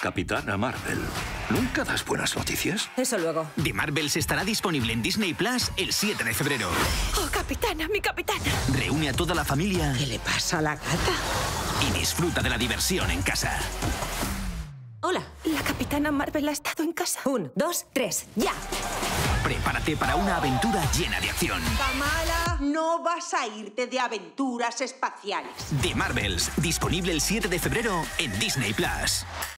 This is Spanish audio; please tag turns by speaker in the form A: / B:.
A: Capitana Marvel. ¿Nunca das buenas noticias?
B: Eso luego.
C: The Marvels estará disponible en Disney Plus el 7 de febrero.
B: ¡Oh, capitana, mi capitana!
C: Reúne a toda la familia
B: ¿Qué le pasa a la gata?
C: y disfruta de la diversión en casa.
B: Hola. La capitana Marvel ha estado en casa. Un, dos, tres, ya.
C: Prepárate para una aventura llena de acción.
D: Kamala, no vas a irte de aventuras espaciales.
C: The Marvels, disponible el 7 de febrero en Disney Plus.